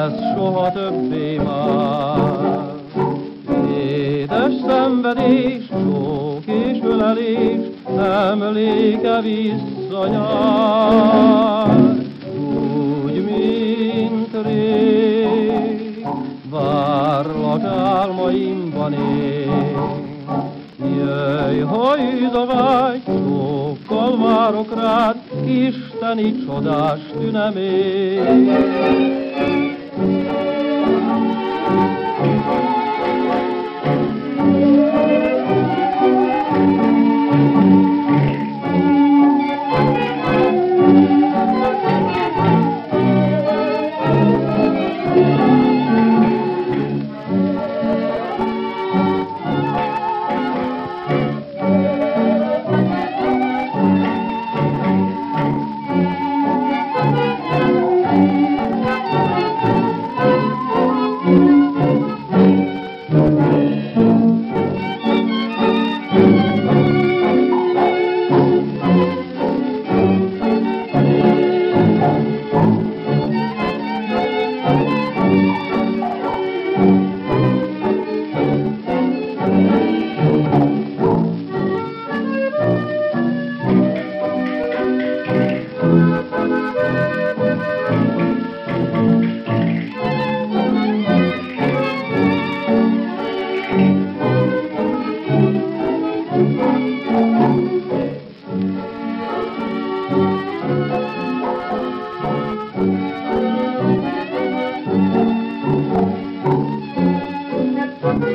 lesz soha többé már. Édes szenvedés, csók és ölelés, emléke visszanyár. Úgy, mint rég, várlak álmaimban én. Jöjj, hogy üdövágy, csókkal várok rád, isteni csodás tünemét. Thank you.